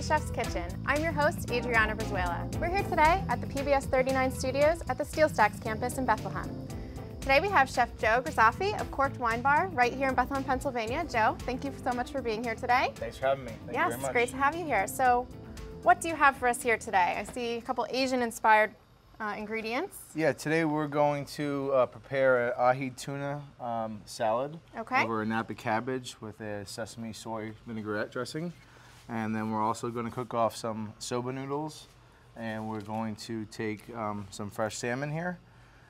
to Chef's Kitchen. I'm your host, Adriana Brizuela. We're here today at the PBS 39 studios at the Steel Stacks campus in Bethlehem. Today we have Chef Joe Grisafi of Corked Wine Bar right here in Bethlehem, Pennsylvania. Joe, thank you so much for being here today. Thanks for having me. Thank yes, it's great to have you here. So, what do you have for us here today? I see a couple Asian-inspired uh, ingredients. Yeah, today we're going to uh, prepare an ahi tuna um, salad okay. over a Napa cabbage with a sesame soy vinaigrette dressing. And then we're also going to cook off some soba noodles. And we're going to take um, some fresh salmon here.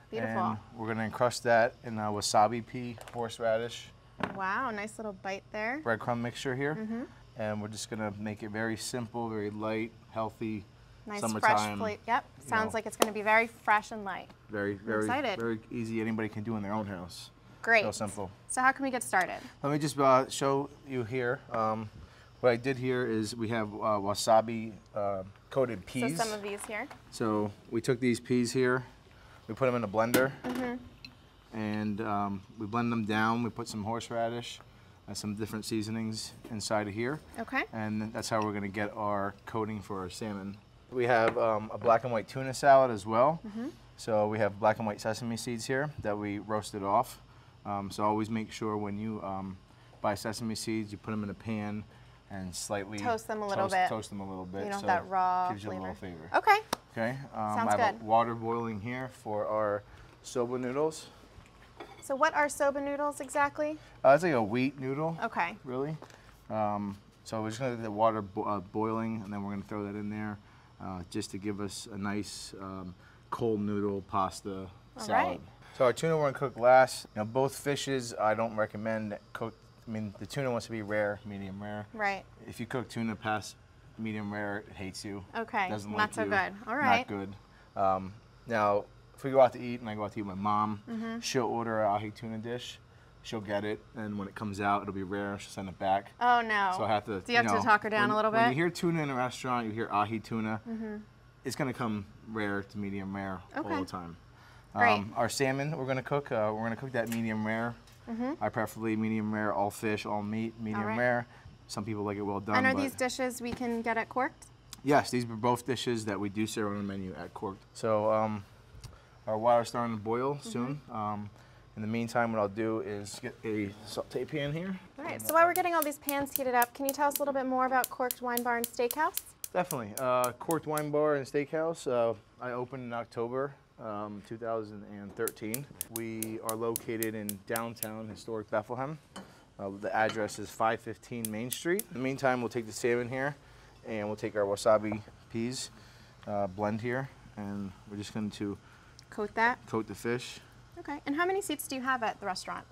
Beautiful. And we're going to encrust that in a wasabi pea, horseradish. Wow, nice little bite there. Breadcrumb mixture here. Mm -hmm. And we're just going to make it very simple, very light, healthy, Nice summertime. fresh plate. Yep, sounds know, like it's going to be very fresh and light. Very, very, very easy. Anybody can do in their own house. Great. So simple. So how can we get started? Let me just uh, show you here. Um, what I did here is we have uh, wasabi uh, coated peas. So some of these here. So we took these peas here, we put them in a blender, mm -hmm. and um, we blend them down. We put some horseradish and some different seasonings inside of here. Okay. And that's how we're going to get our coating for our salmon. We have um, a black and white tuna salad as well. Mm -hmm. So we have black and white sesame seeds here that we roasted off. Um, so always make sure when you um, buy sesame seeds, you put them in a pan and slightly toast them a little toast, bit. Toast them a little bit. You know so that raw gives you a little flavor. Okay. Okay. Um, Sounds I have good. water boiling here for our soba noodles. So what are soba noodles exactly? Uh, it's like a wheat noodle. Okay. Really. Um, so we're just gonna get the water bo uh, boiling, and then we're gonna throw that in there uh, just to give us a nice um, cold noodle pasta All salad. Right. So our tuna we're gonna cook last. You know, both fishes I don't recommend cook. I mean, the tuna wants to be rare, medium rare. Right. If you cook tuna past medium rare, it hates you. Okay. Doesn't Not like so you. good. All right. Not good. Um, now, if we go out to eat and I go out to eat with my mom, mm -hmm. she'll order a ahi tuna dish she'll get it, and when it comes out, it'll be rare. She'll send it back. Oh no! So I have to. Do you have know, to talk her down when, a little bit? When you hear tuna in a restaurant, you hear ahi tuna. Mm -hmm. It's gonna come rare to medium rare okay. all the time. Great. Um, our salmon, we're gonna cook. Uh, we're gonna cook that medium rare. Mm -hmm. I preferably medium rare, all fish, all meat, medium all right. rare. Some people like it well done. And are these dishes we can get at Corked? Yes, these are both dishes that we do serve on the menu at Corked. So um, our water's starting to boil mm-hmm. soon. Um, in the meantime, what I'll do is get a saute pan here. All right, so while we're getting all these pans heated up, can you tell us a little bit more about Corked Wine Bar and Steakhouse? Definitely. Uh, Corked Wine Bar and Steakhouse. Uh, I opened in October um, 2013. We are located in downtown historic Bethlehem. Uh, the address is 515 Main Street. In the meantime, we'll take the salmon here and we'll take our wasabi peas uh, blend here and we're just going to coat that coat the fish Okay. And how many seats do you have at the restaurant?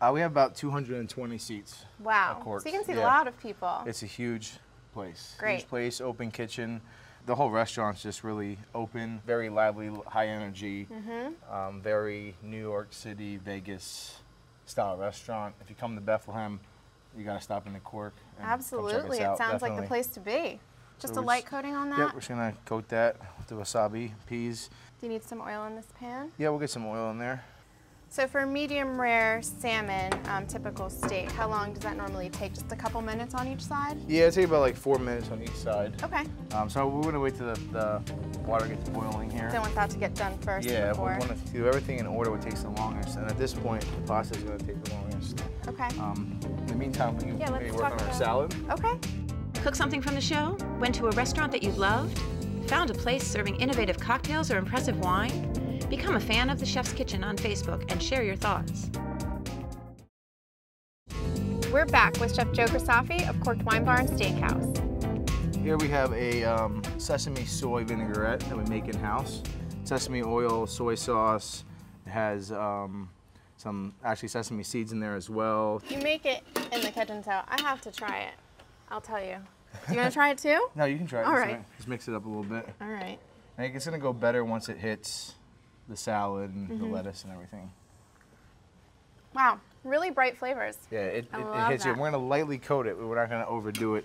Uh, we have about 220 seats. Wow. So you can see yeah. a lot of people. It's a huge place. Great. Huge place, open kitchen. The whole restaurant's just really open, very lively, high energy, mm -hmm. um, very New York City, Vegas style restaurant. If you come to Bethlehem, you got to stop in the Cork. Absolutely. It sounds definitely. like the place to be. Just so a light coating on that? Yep, we're just going to coat that with the wasabi, peas. Do you need some oil in this pan? Yeah, we'll get some oil in there. So for medium rare salmon, um, typical steak, how long does that normally take? Just a couple minutes on each side? Yeah, it takes about like four minutes on each side. Okay. Um, so we're gonna wait till the, the water gets boiling here. Don't want that to get done first Yeah, before. we want to do everything in order what takes the longest. And at this point, the pasta is gonna take the longest. Okay. Um, in the meantime, we can yeah, maybe work on our salad. Okay. Cook something from the show? Went to a restaurant that you loved? Found a place serving innovative cocktails or impressive wine? Become a fan of The Chef's Kitchen on Facebook and share your thoughts. We're back with Chef Joe Grisafi of Corked Wine Bar and Steakhouse. Here we have a um, sesame soy vinaigrette that we make in-house. Sesame oil, soy sauce. It has um, some actually sesame seeds in there as well. You make it in the kitchen, so I have to try it. I'll tell you. You want to try it too? No, you can try it. All right. Just mix it up a little bit. All right. I think it's gonna go better once it hits the salad and mm -hmm. the Mm-hmm. lettuce and everything. Wow, really bright flavors. Yeah, it, it, it hits that. you. We're gonna lightly coat it. We're not gonna overdo it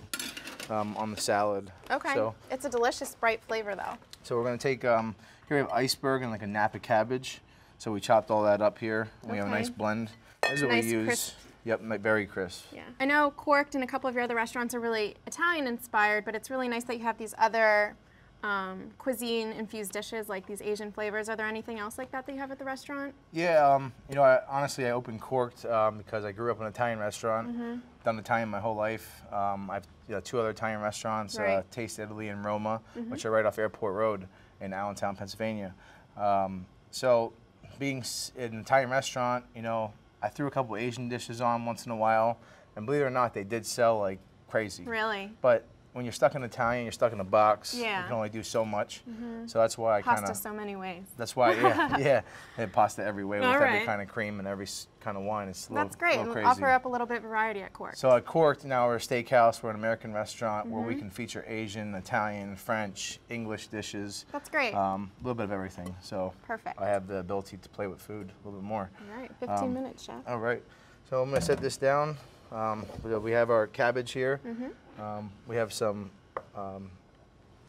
um, on the salad. Okay. So, it's a delicious bright flavor though. So we're gonna take um, here we have iceberg and like a Napa cabbage. So we chopped all that up here. Okay. We have a nice blend. This is what nice we use. Crisp Yep, my- very crisp. Yeah. I know Corked and a couple of your other restaurants are really Italian inspired, but it's really nice that you have these other um, cuisine infused dishes like these Asian flavors. Are there anything else like that that you have at the restaurant? Yeah, um, you know, I, honestly, I opened Corked um, because I grew up in an Italian restaurant, Mm-hmm. done Italian my whole life. Um, I've you know, two other Italian restaurants, uh, Right. Mm-hmm. Taste Italy and Roma, which are right off Airport Road in Allentown, Pennsylvania. Um, so, being in an Italian restaurant, you know, I threw a couple Asian dishes on once in a while, and believe it or not, they did sell like crazy. Really? But when you're stuck in Italian, you're stuck in a box. Yeah. Mm-hmm. You can only do so much. Mm -hmm. So that's why I kind of Pasta so many ways. That's why, yeah, yeah. Have pasta every way with All every right. kind of cream and every kind of wine. It's a little, That's great. little And crazy. offer up a little bit of variety at Corked. So at Corked, now we're a steakhouse. We're an American restaurant where Mm-hmm. we can feature Asian, Italian, French, English dishes. That's great. Um, a little bit of everything. So Perfect. I have the ability to play with food a little bit more. All right, 15 um, minutes, chef. All right. So I'm going to set this down. Um, we- we have our cabbage here. Mm-hmm. Um, we have some um,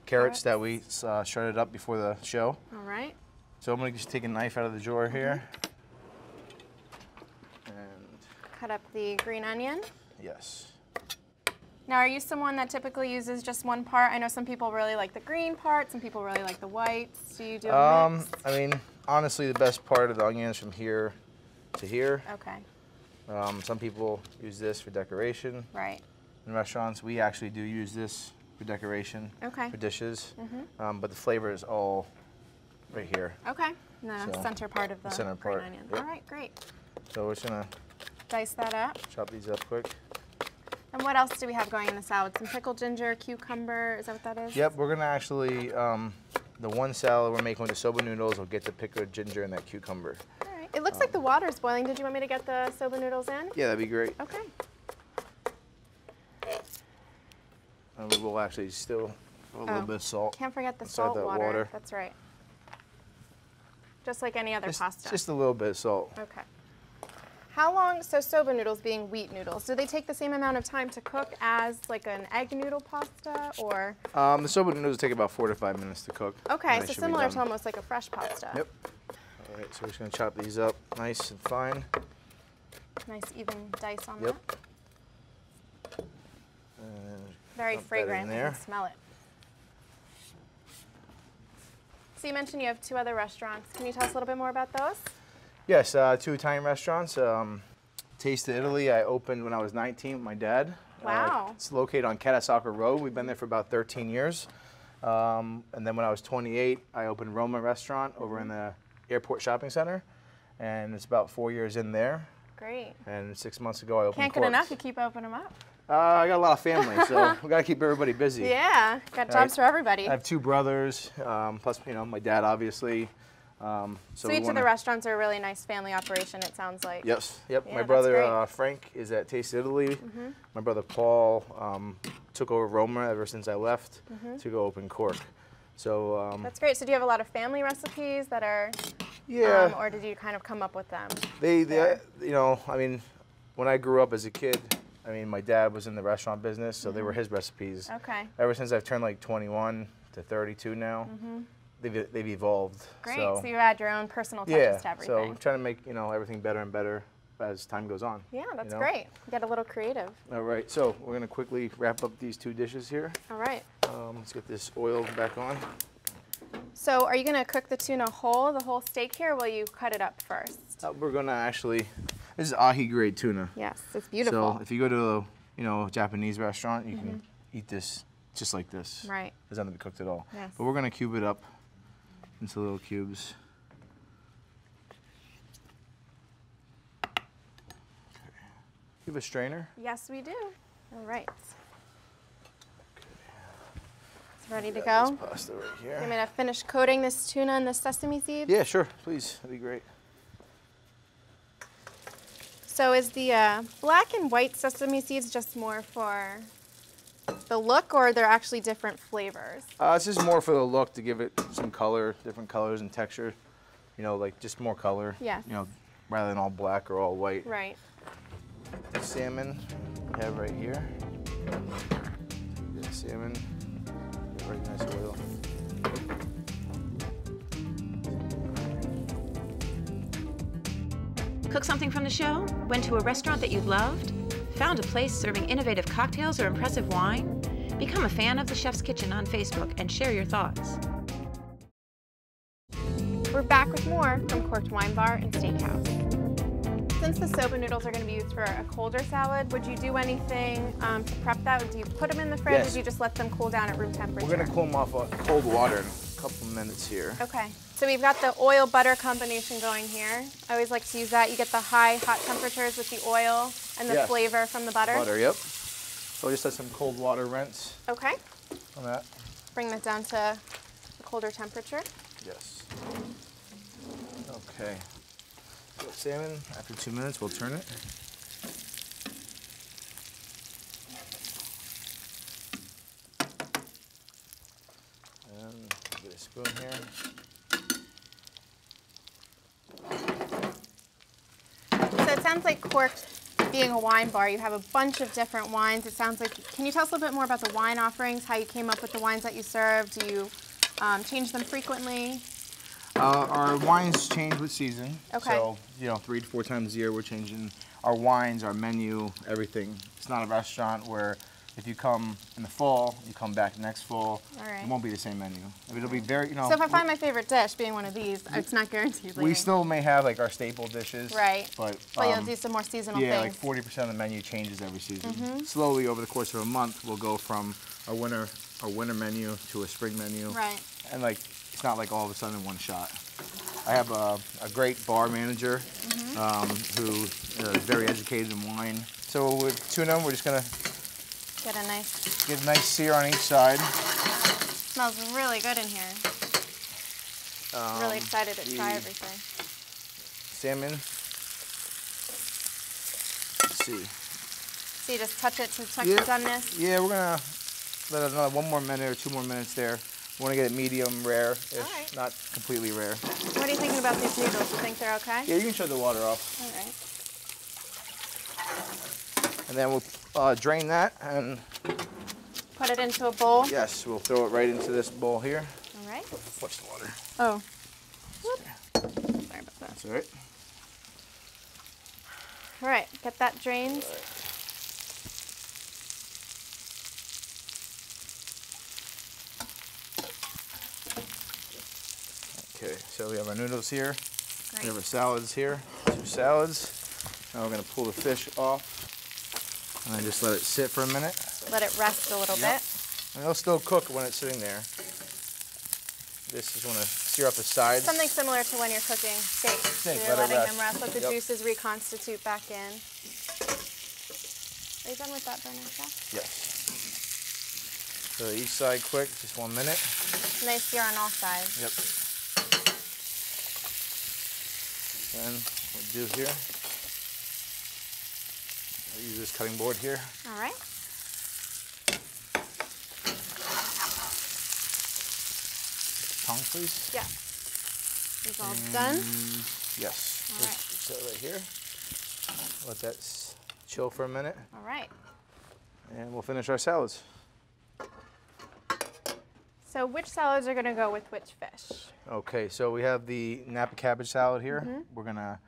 carrots that we uh, shredded up before the show. All right. So I'm going to just take a knife out of the drawer here. And Cut up the green onion. yes. Now, are you someone that typically uses just one part? I know some people really like the green part, some people really like the whites. Do you do a Um, mix? I mean, honestly, the best part of the onion is from here to here. Okay, Um, some people use this for decoration right. In restaurants. We actually do use this for decoration Okay. for dishes. Um, but the flavor is all right here. Okay. And the So, center part of the, the center part, onion. yep. All right, great. So we're just gonna Dice that up. chop these up quick. And what else do we have going in the salad? Some pickled ginger, cucumber. Is that what that is? Yep, we're gonna actually um, the one salad we're making with the soba noodles will get the pickled ginger and that cucumber. All right. It looks like the water's boiling. Did you want me to get the soba noodles in? Yeah, that'd be great. Okay. And we will actually still a little Oh, bit of salt. Can't forget the Inside salt that water. water. That's right. Just like any other Just, pasta. just a little bit of salt. Okay. How long, so soba noodles being wheat noodles, do they take the same amount of time to cook as like an egg noodle pasta or? Um, the soba noodles take about four to five minutes to cook. Okay, so similar to almost like a fresh pasta. Yep. All right, so we're just gonna chop these up nice and fine. Nice even dice on Yep. that. Very dump fragrant, you there. can smell it. So you mentioned you have two other restaurants. Can you tell us a little bit more about those? Yes, uh, two Italian restaurants. Um, Taste of Italy, I opened when I was 19 with my dad. Uh, Wow. it's located on Catasauqua Road. We've been there for about 13 years. Um, and then when I was 28, I opened Roma Restaurant over in the airport shopping center. And it's about four years in there. Great. And six months ago, I opened Can't get Corked. enough, you keep opening them up. Uh, I got a lot of family, so we got to keep everybody busy. Yeah, got Right. jobs for everybody. I have two brothers, um, plus you know my dad, obviously. Um, so So each of wanna- the restaurants are a really nice family operation, it sounds like. Yes, yep. Yeah, my brother. Uh, Frank is at Taste Italy. My brother Paul um, took over Roma ever since I left to go open Corked. So um. That's great. So do you have a lot of family recipes that are, yeah, um, or did you kind of come up with them? they, they, you know, I mean, when I grew up as a kid, I mean, my dad was in the restaurant business, so they were his recipes. Mm-hmm. Okay. Ever since I've turned like 21 to 32 now, they've, they've evolved. Mm-hmm. Great. So, So, you add your own personal touches yeah, to everything. so I'm trying to make you know everything better and better as time goes on. yeah, that's know? great. Get a little creative. All right, so we're gonna quickly wrap up these two dishes here. All right. Um, let's get this oil back on. So are you going to cook the tuna whole, the whole steak here, or will you cut it up first? Uh, we're gonna actually, this is ahi grade tuna. Yes, it's beautiful. So if you go to a you know Japanese restaurant, you can eat this just like this. Mm-hmm. right. It doesn't have to be cooked at all. Yes. But we're gonna cube it up into little cubes. You have a strainer? Yes, we do. All right. It's ready to go. this pasta right I'm here. going to finish coating this tuna in the sesame seeds. Yeah, sure, please. That'd be great. So is the uh, black and white sesame seeds just more for the look, or they're actually different flavors? Uh, it's just more for the look to give it some color, different colors and texture. You know, like just more color. Yeah. You know, rather than all black or all white. Right. Salmon we have right here. Good salmon. Very nice oil. Cook something from the show? Went to a restaurant that you loved? Found a place serving innovative cocktails or impressive wine? Become a fan of the Chef's Kitchen on Facebook and share your thoughts. We're back with more from Corked Wine Bar and Steakhouse. Since the soba noodles are going to be used for a colder salad, would you do anything um, to prep that? Do you put them in the fridge Yes. or do you just let them cool down at room temperature? We're gonna cool them off with cold water in a couple minutes here. Okay, so we've got the oil butter combination going here. I always like to use that. You get the high hot temperatures with the oil and the Yes. flavor from the butter. Butter, yep. So we just let some cold water rinse Okay, on that. bring that down to a colder temperature. Yes. Okay. Salmon, after two minutes, we'll turn it. And get a spoon here. So it sounds like Corked being a wine bar, you have a bunch of different wines. It sounds like, can you tell us a little bit more about the wine offerings, how you came up with the wines that you serve? Do you um, change them frequently? Uh, our wines change with season. Okay. So, you know, three to four times a year we're changing our wines, our menu, everything. It's not a restaurant where if you come in the fall, you come back next fall. All right. It won't be the same menu. It'll be very, you know. So if I find my favorite dish being one of these, it's not guaranteed. we still may have like our staple dishes. Right. But, But you'll um, do some more seasonal yeah, things. Mm-hmm. like 40% of the menu changes every season. Slowly over the course of a month, we'll go from our winter, our winter menu to a spring menu. Right. And like, it's not like all of a sudden in one shot. I have a, a great bar manager Mm-hmm. um, who uh, very educated in wine. So with tuna, we're just gonna Get a nice, get a nice sear on each side. smells really good in here. really Um, excited to try everything. Salmon. Let's see. So you just touch it to check Yeah. the doneness. Yeah, we're gonna let it another one more minute or two more minutes there. We want to get it medium rare-ish, Alright. not completely rare. What are you thinking about these noodles? You think they're okay? Yeah, you can shut the water off, All right. And then we'll uh, drain that, and Put it into a bowl. yes, we'll throw it right into this bowl here. All right. Watch the water. Oh. Whoop. Sorry about that. That's all right. All right, get that drained. Okay, so we have our noodles here. Great. We have our salads here. Two salads. Now we're gonna pull the fish off, and then just let it sit for a minute. Let it rest a little Yep. bit. And it'll still cook when it's sitting there. This is want to sear up the sides. Something similar to when you're cooking. Steak, so you're let letting them rest. rest, let the Yep. juices reconstitute back in. Are you done with that burner, Chef? Yes. So each side quick, just one minute. Nice sear on all sides. Yep. Then we'll do here. Use this cutting board here. All right. Tongue, please. Yeah. It's all done. Yes. All right. set it right here. Let that chill for a minute, All right. and we'll finish our salads. So which salads are going to go with which fish? Okay, so we have the Napa cabbage salad here. Mm-hmm. We're gonna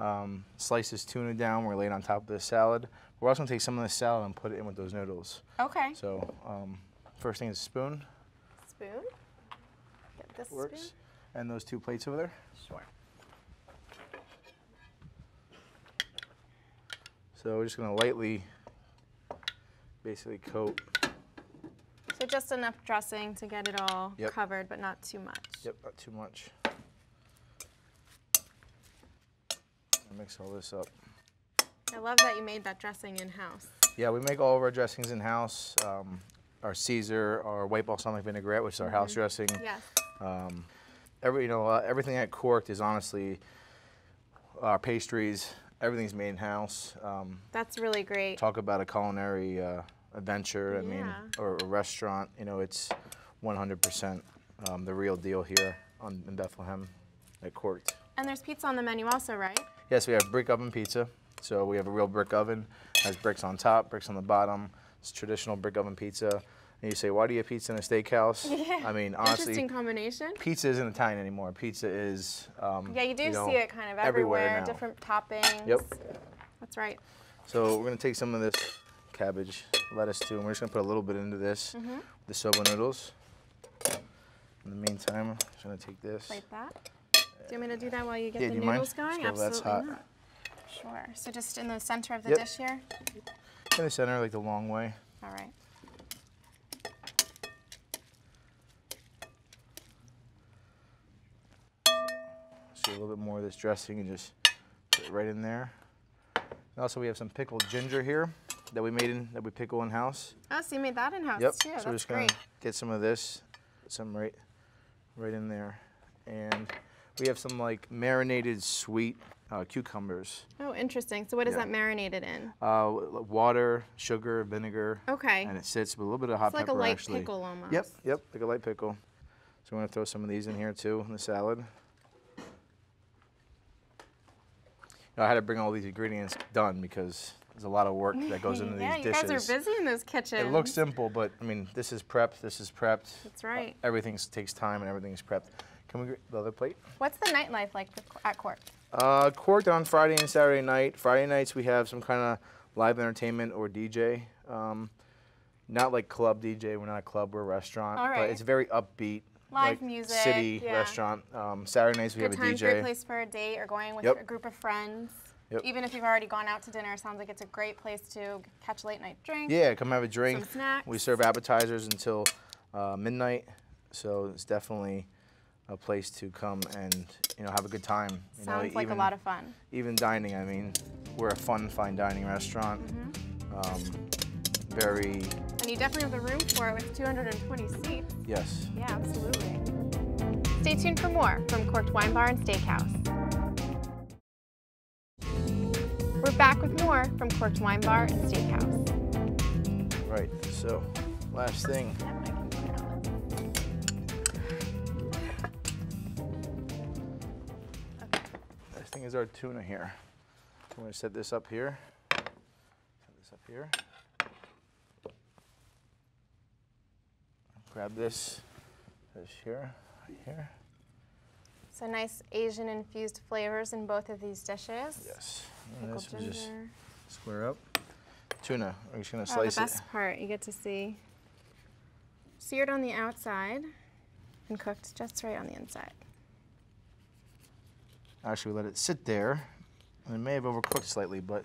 um, slice this tuna down. We're laying on top of this salad. We're also gonna take some of this salad and put it in with those noodles. Okay. So um, first thing is a spoon. Spoon. Get this Works. spoon. And those two plates over there. Sure. So we're just gonna lightly, basically coat. So just enough dressing to get it all Yep. covered, but not too much. Yep, not too much. Mix all this up. I love that you made that dressing in-house. Yeah, we make all of our dressings in house. Um, our Caesar, our white balsamic vinaigrette, which is our house dressing. Yes. Um, every you know uh, everything at Corked is honestly our pastries. Everything's made in house. Um, That's really great. talk about a culinary uh, adventure. I mean, or a restaurant. You know, it's 100% um, the real deal here on, in Bethlehem at Corked. And there's pizza on the menu also, right? Yes, we have brick oven pizza. So we have a real brick oven. Has bricks on top, bricks on the bottom. It's traditional brick oven pizza. And you say, why do you have pizza in a steakhouse? Yeah. I mean, honestly, Interesting combination. pizza isn't Italian anymore. Pizza is. Um, Yeah, you do know, see it kind of everywhere everywhere, different toppings. Yep. That's right. So we're gonna take some of this cabbage, lettuce too, and we're just gonna put a little bit into this, Mm-hmm. the soba noodles. In the meantime, I'm just gonna take this. Like that. Do you want me to do that while you get Yeah, the do you mind? noodles going? Go, that's Absolutely hot. not. Sure. So just in the center of the Yep. dish here. In the center, like the long way. All right. See a little bit more of this dressing and just put it right in there. And also, we have some pickled ginger here that we made in that we pickle in house. Oh, so you made that in house Yep. too. so we're just gonna great. get some of this, some right, right in there, and we have some like marinated sweet uh, cucumbers. Oh, interesting. So what is Yeah. that marinated in? Uh, water, sugar, vinegar. Okay. And it sits with a little bit of hot It's like a pepper light actually. pickle almost. Yep, yep, like a light pickle. So we're gonna throw some of these in here too in the salad. You know, I had to bring all these ingredients done because there's a lot of work that goes into yeah, these you dishes. guys are busy in those kitchens. It looks simple, but I mean, this is prepped. This is prepped. That's right. Everything takes time, and everything's prepped. Can we get the other plate? What's the nightlife like at Corked? Uh, Corked on Friday and Saturday night. Friday nights we have some kind of live entertainment or DJ. Um, not like club DJ. We're not a club. We're a restaurant. All But right. it's very upbeat. Live like music, City yeah. restaurant. Um, Saturday nights we Good have a time, DJ. great place for a date or going with Yep. a group of friends. Yep. Even if you've already gone out to dinner, sounds like it's a great place to catch a late night drink. Yeah, come have a drink. Some snacks. We serve appetizers until uh, midnight, so it's definitely a place to come and you know have a good time. You know, Sounds like a lot of fun. even dining. I mean, we're a fun fine dining restaurant. Mm-hmm. Um, very And you definitely have the room for it with 220 seats. yes. Yeah, absolutely. Stay tuned for more from Corked Wine Bar and Steakhouse. We're back with more from Corked Wine Bar and Steakhouse. Right. So, last thing. Is our tuna here. I'm going to set this up here. Set this up here. Grab this. This here. Right here. So nice Asian infused flavors in both of these dishes. Yes. And this will just square up. Tuna. We're just going to Oh, slice the best it. part, you get to see seared on the outside and cooked just right on the inside. Actually, we let it sit there. And it may have overcooked slightly, but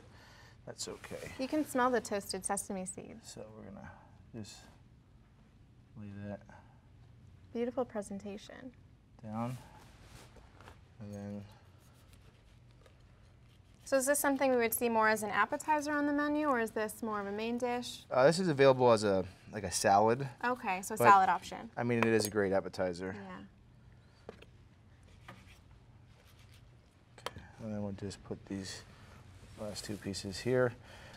that's okay. You can smell the toasted sesame seeds. So we're gonna just lay that Beautiful presentation. down. And then, So is this something we would see more as an appetizer on the menu, or is this more of a main dish? uh, this is available as a, like a salad. Okay, so a salad option. I mean, it is a great appetizer. Yeah. And then we'll just put these last two pieces here.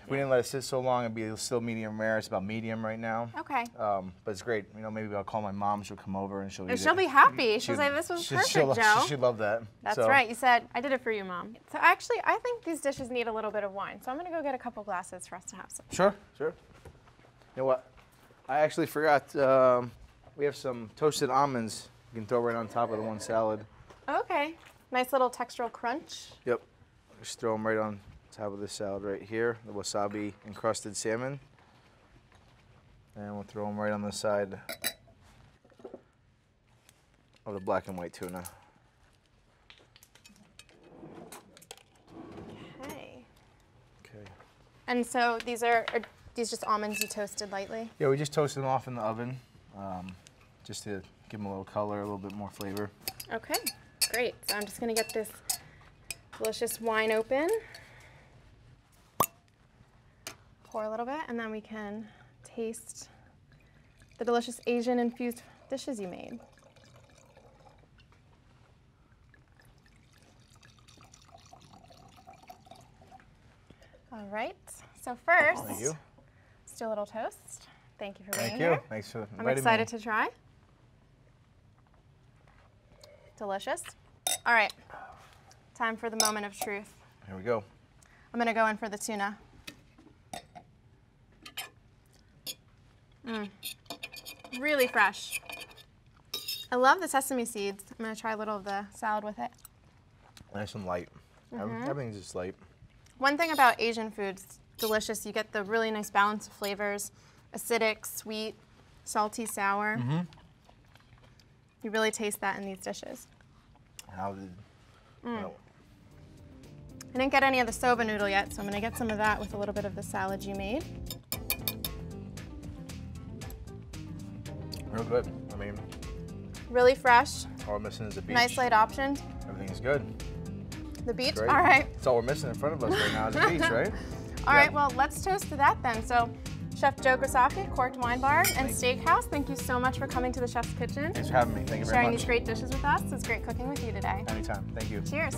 We didn't let it sit so long, it'd be still medium rare. It's about medium right now. Okay. Um, but it's great. You know, maybe I'll call my mom, she'll come over and she'll eat And it. she'll be happy. She'll say, this was she- perfect, she'll, Joe. She'd love that. That's So- right. You said, I did it for you, Mom. So actually, I think these dishes need a little bit of wine. So I'm going to go get a couple glasses for us to have some. Sure, sure. You know what? I actually forgot. Um, we have some toasted almonds. You can throw right on top of the one salad. Okay. Nice little textural crunch. Yep. Just throw them right on top of the salad right here. The wasabi encrusted salmon. And we'll throw them right on the side of the black and white tuna. Okay. Okay. And so these are, are these just almonds you toasted lightly? Yeah, we just toasted them off in the oven, um, just to give them a little color, a little bit more flavor. Okay, great. So I'm just gonna get this delicious wine open. Pour a little bit, and then we can taste the delicious Asian infused dishes you made. All right. So first, Thank you. let's do a little toast. Thank you for being Thank you. Thanks for I'm excited me. to try. Delicious. All right, time for the moment of truth. Here we go. I'm gonna go in for the tuna. Mm. Really fresh. I love the sesame seeds. I'm gonna try a little of the salad with it. Nice and light. Mm-hmm. Everything's just light. One thing about Asian foods, delicious. You get the really nice balance of flavors, acidic, sweet, salty, sour. Mm-hmm. You really taste that in these dishes. How did? Mm. well, I didn't get any of the soba noodle yet, so I'm gonna get some of that with a little bit of the salad you made. real good. I mean, Really fresh, all we're missing is a beach. nice light options. Everything's good. The beach, all right. That's all we're missing in front of us right now is the beach, right? All Yeah. right, well, let's toast to that then. So, Chef Joe Grisafi, Corked Wine Bar and Steakhouse, thank you so much for coming to the Chef's Kitchen, Thanks for having me. Thank you very sharing much. these great dishes with us. It was great cooking with you today. Anytime. Thank you. Cheers.